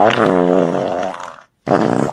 Ah. ah.